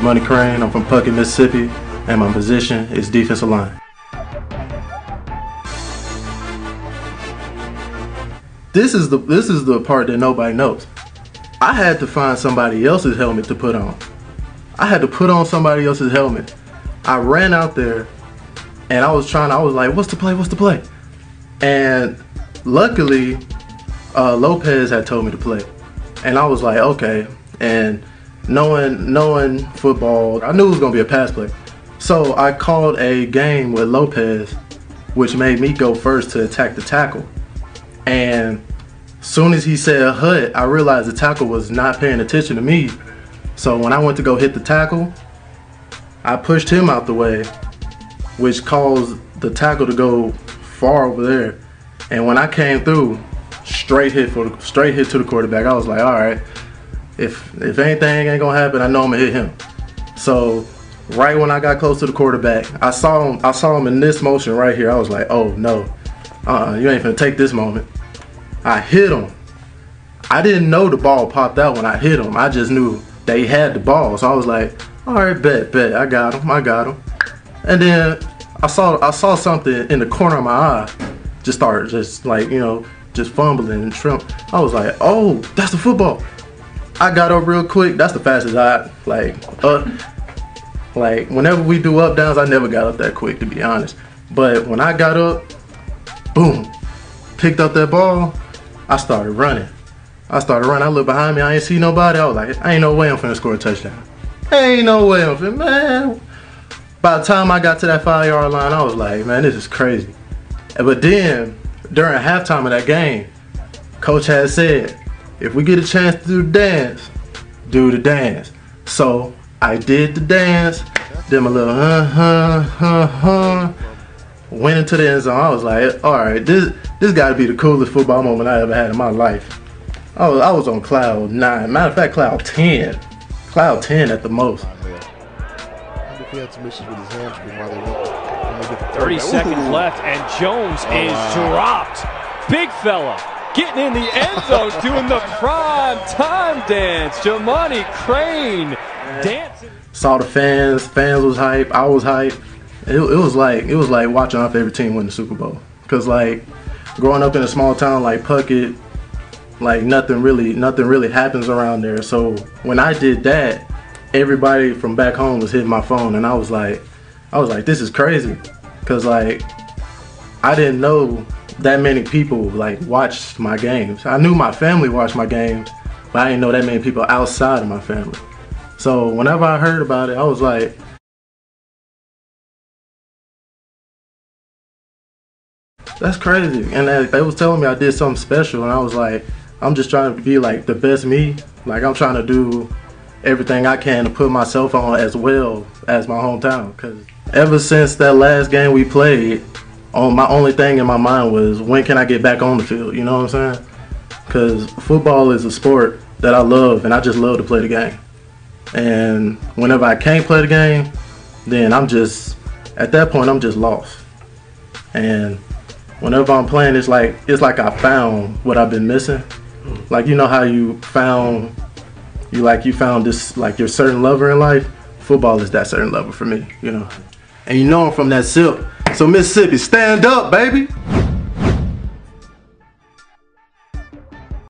name Crain. I'm from Puckett, Mississippi, and my position is defensive line. This is the this is the part that nobody knows. I had to find somebody else's helmet to put on. I had to put on somebody else's helmet. I ran out there and I was trying, I was like, what's the play? What's the play? And luckily, uh, Lopez had told me to play. And I was like, okay. And knowing knowing football, I knew it was gonna be a pass play. So I called a game with Lopez, which made me go first to attack the tackle. And soon as he said hut, I realized the tackle was not paying attention to me. So when I went to go hit the tackle, I pushed him out the way, which caused the tackle to go far over there. And when I came through, straight hit for the, straight hit to the quarterback. I was like, all right, if if anything ain't gonna happen, I know I'm gonna hit him. So right when I got close to the quarterback, I saw him. I saw him in this motion right here. I was like, oh no, uh, you ain't gonna take this moment. I hit him. I didn't know the ball popped out when I hit him. I just knew they had the ball, so I was like, all right, bet, bet, I got him, I got him. And then I saw I saw something in the corner of my eye, just start just like you know just fumbling and shrimp. I was like, oh, that's the football. I got up real quick. That's the fastest I like uh like whenever we do up downs, I never got up that quick to be honest. But when I got up, boom, picked up that ball, I started running. I started running. I looked behind me. I ain't see nobody. I was like, I ain't no way I'm finna score a touchdown. Ain't no way I'm finna, man. By the time I got to that five yard line, I was like, man, this is crazy. But then during halftime of that game, coach had said, if we get a chance to do the dance, do the dance. So I did the dance, did my little huh huh huh huh, went into the end zone. I was like, all right, this this got to be the coolest football moment I ever had in my life. I was, I was on cloud nine. Matter of fact, cloud 10. Cloud 10 at the most. He had some issues with his hamstring while they went. 30 seconds left, and Jones oh, is dropped. Big fella getting in the end zone, doing the prime time dance. Jamani Crain dancing. Saw the fans. Fans was hype. I was hype. It, it was like it was like watching our favorite team win the Super Bowl. Cause like growing up in a small town like Puckett, like nothing really nothing really happens around there. So when I did that, everybody from back home was hitting my phone and I was like I was like this is crazy cuz like I didn't know that many people like watched my games. I knew my family watched my games, but I didn't know that many people outside of my family. So whenever I heard about it, I was like That's crazy. And they was telling me I did something special and I was like I'm just trying to be like the best me. Like I'm trying to do everything I can to put myself on as well as my hometown. Cause ever since that last game we played, on my only thing in my mind was when can I get back on the field? You know what I'm saying? Cause football is a sport that I love and I just love to play the game. And whenever I can't play the game, then I'm just at that point I'm just lost. And whenever I'm playing, it's like it's like I found what I've been missing like you know how you found you like you found this like your certain lover in life. Football is that certain lover for me, you know. And you know I'm from that SIP. So Mississippi, stand up, baby.